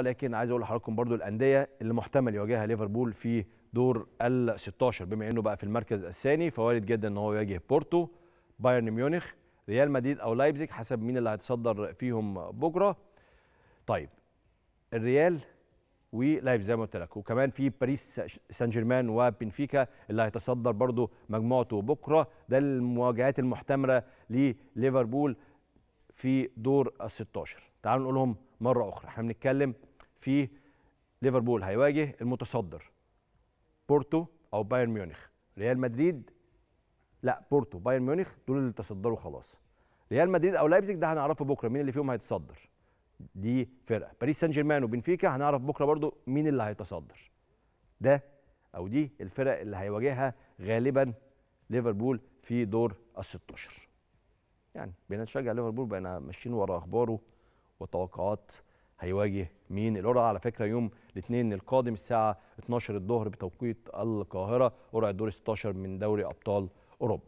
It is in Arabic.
لكن عايز أقول لحضراتكم برضو الأندية اللي محتمل يواجهها ليفربول في دور ال 16 بما إنه بقى في المركز الثاني فوارد جدا إن هو يواجه بورتو بايرن ميونخ ريال مدريد أو لايبزيج حسب مين اللي هيتصدر فيهم بكرة. طيب الريال ولايبزيج زي ما قلت لك وكمان في باريس سان جيرمان وبنفيكا اللي هيتصدر برضو مجموعته بكرة. ده المواجهات المحتملة لليفربول في دور ال 16 تعالوا نقولهم مرة أخرى. إحنا بنتكلم في ليفربول هيواجه المتصدر. بورتو أو بايرن ميونخ. ريال مدريد لا بورتو بايرن ميونخ دول اللي تصدروا خلاص. ريال مدريد أو لايبزيج ده هنعرفه بكرة مين اللي فيهم هيتصدر؟ دي فرقة. باريس سان جيرمان وبنفيكا هنعرف بكرة برضو مين اللي هيتصدر. ده أو دي الفرق اللي هيواجهها غالبا ليفربول في دور ال 16 يعني بنشجع ليفربول بقينا ماشيين ورا أخباره وتوقعات هيواجه مين؟ القرعة على فكرة يوم الاثنين القادم الساعة 12 الظهر بتوقيت القاهرة قرعة دور 16 من دوري أبطال أوروبا.